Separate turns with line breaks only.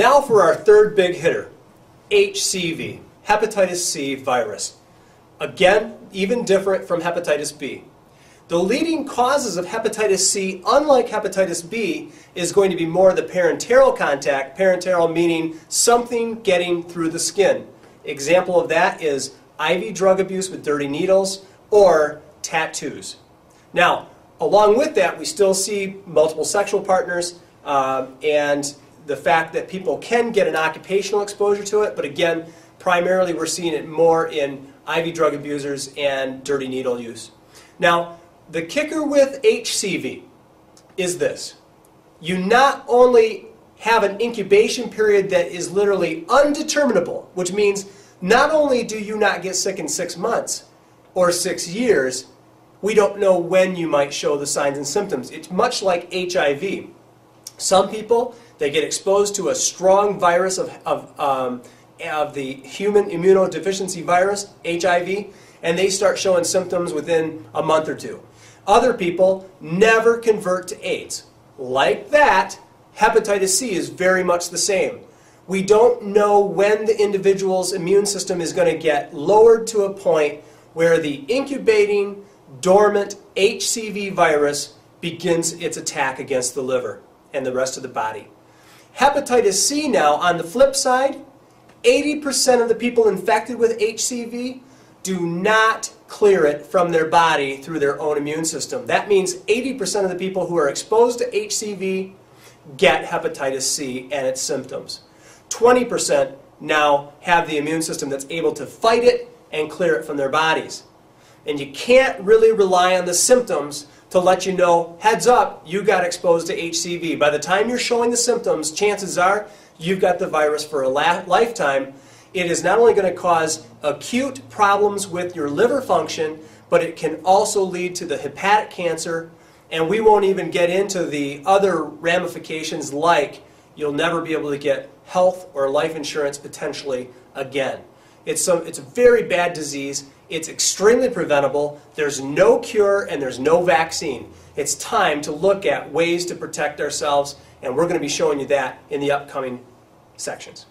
Now for our third big hitter, HCV, hepatitis C virus. Again, even different from hepatitis B. The leading causes of hepatitis C, unlike hepatitis B, is going to be more the parenteral contact, parenteral meaning something getting through the skin. Example of that is IV drug abuse with dirty needles or tattoos. Now, along with that, we still see multiple sexual partners uh, and the fact that people can get an occupational exposure to it, but again, primarily we're seeing it more in IV drug abusers and dirty needle use. Now, the kicker with HCV is this. You not only have an incubation period that is literally undeterminable, which means not only do you not get sick in six months or six years, we don't know when you might show the signs and symptoms. It's much like HIV. Some people, they get exposed to a strong virus of, of, um, of the human immunodeficiency virus, HIV, and they start showing symptoms within a month or two. Other people never convert to AIDS. Like that, hepatitis C is very much the same. We don't know when the individual's immune system is going to get lowered to a point where the incubating, dormant HCV virus begins its attack against the liver and the rest of the body. Hepatitis C now, on the flip side, 80% of the people infected with HCV do not clear it from their body through their own immune system. That means 80% of the people who are exposed to HCV get hepatitis C and its symptoms. 20% now have the immune system that's able to fight it and clear it from their bodies. And you can't really rely on the symptoms to let you know, heads up, you got exposed to HCV. By the time you're showing the symptoms, chances are you've got the virus for a lifetime it is not only going to cause acute problems with your liver function, but it can also lead to the hepatic cancer, and we won't even get into the other ramifications like you'll never be able to get health or life insurance potentially again. It's, some, it's a very bad disease. It's extremely preventable. There's no cure and there's no vaccine. It's time to look at ways to protect ourselves, and we're going to be showing you that in the upcoming sections.